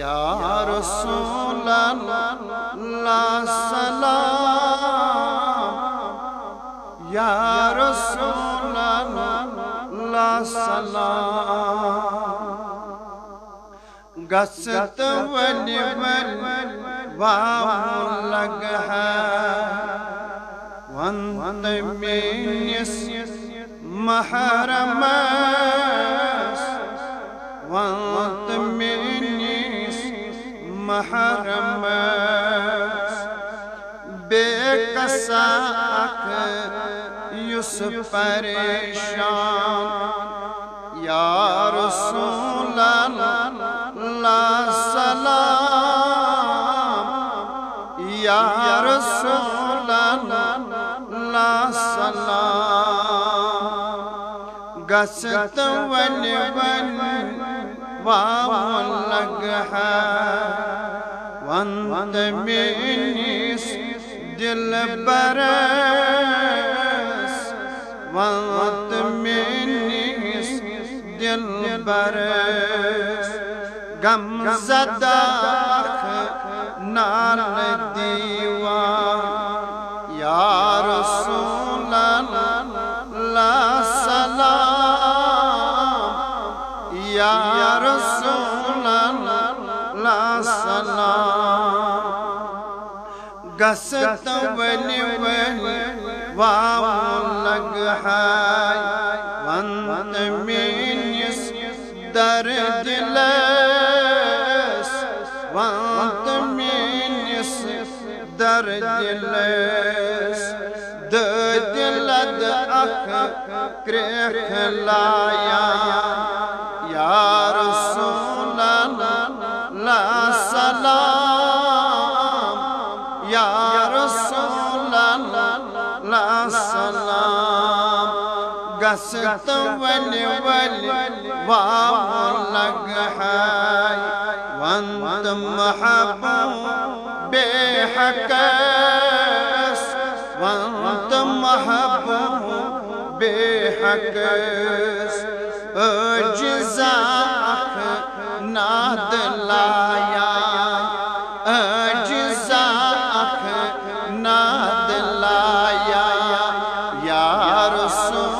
या रसूल अल्लाह सलाम या रसूल अल्लाह सलाम गसत वल वाव लग है। वंत मेनिस महरम। मेनिस महरम बेकसा युस परेशान या रसूल अल्लाह सलाम या रसूल अल्लाह सलाम गसत वल वल वाव लग Vandemiz dilberes Vandemiz dilberes Gamzada nal diva Ya Resulallah salam. Ya Resulallah salam. ගසත වලිවල වාමුලග හායි වන්තමින් යස් දරදිලස් වන්තමින් යස් දරදිලස් දදිලද අක ක්‍රහලායා යා රසූල් गसत वल वल लग है वंत महबूब बेहकस। वंत महबूब बेहकस। अजिजा नाद लाया। अजिजा नाद लाया। या रसूल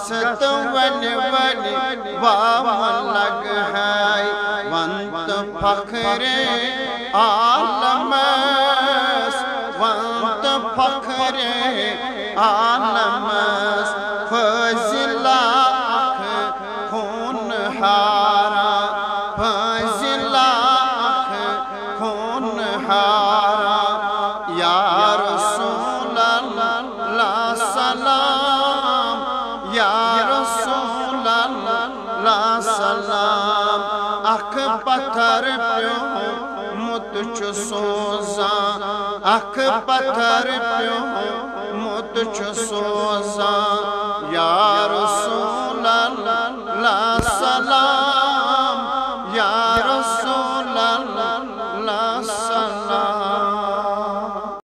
गसत वल वाव लग है। वंत फखरे आलमस वंत फखरे आलमस फजिला खून हारा। फजिला खून हारा। पत्थर पियो मुत छ सोजा। अख पत्थर पियो मुत छ सोजा। यार सोला ला